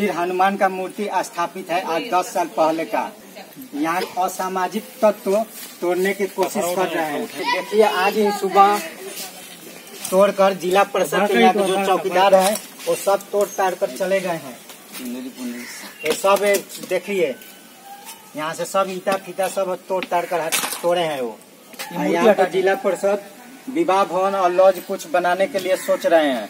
वीर हनुमान का मूर्ति स्थापित है आज दस साल पहले का। यहाँ असामाजिक तत्व तोड़ने की कोशिश कर रहे हैं। देखिए आज ही सुबह तोड़कर जिला परिषद के यहाँ जो चौकीदार है वो सब तोड़ ताड़ कर चले गए हैं। ये सब देखिए यहाँ से सब ईटा फीता सब तोड़ ताड़ कर तोड़े हैं वो। यहाँ का जिला परिषद विवाह भवन और लॉज कुछ बनाने के लिए सोच रहे हैं।